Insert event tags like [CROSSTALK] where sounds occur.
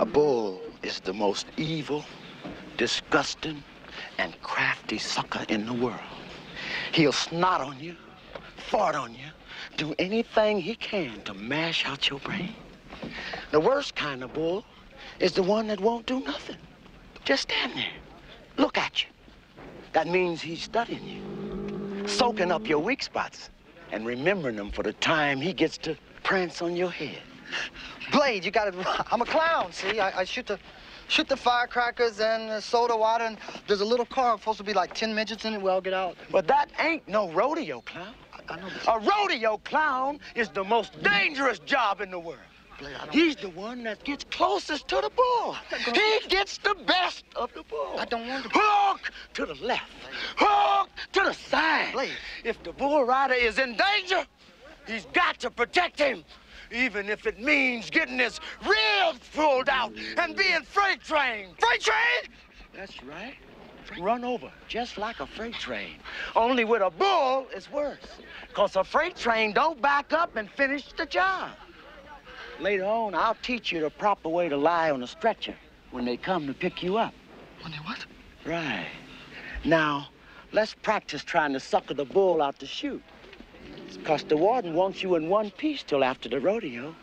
A bull is the most evil, disgusting, and crafty sucker in the world. He'll snot on you, fart on you, do anything he can to mash out your brain. The worst kind of bull is the one that won't do nothing. Just stand there, look at you. That means he's studying you, soaking up your weak spots, and remembering them for the time he gets to prance on your head. Blade, you got it. [LAUGHS] I'm a clown, see? I, I shoot the shoot the firecrackers and the soda water, and there's a little car I'm supposed to be like 10 midgets in it. We all get out. But that ain't no rodeo clown. I, I know. A rodeo clown is the most dangerous job in the world. Blade, He's the one that gets closest to the bull. He gets the best of the bull. I don't want to. Hook to the left. Hook to the side. Blade. If the bull rider is in danger, he's got to protect him. Even if it means getting his ribs pulled out and being freight train. Freight train? That's right. Run over, just like a freight train. Only with a bull, it's worse. Because a freight train don't back up and finish the job. Later on, I'll teach you the proper way to lie on a stretcher when they come to pick you up. When they what? Right. Now, let's practice trying to sucker the bull out the chute. Because the warden wants you in one piece till after the rodeo.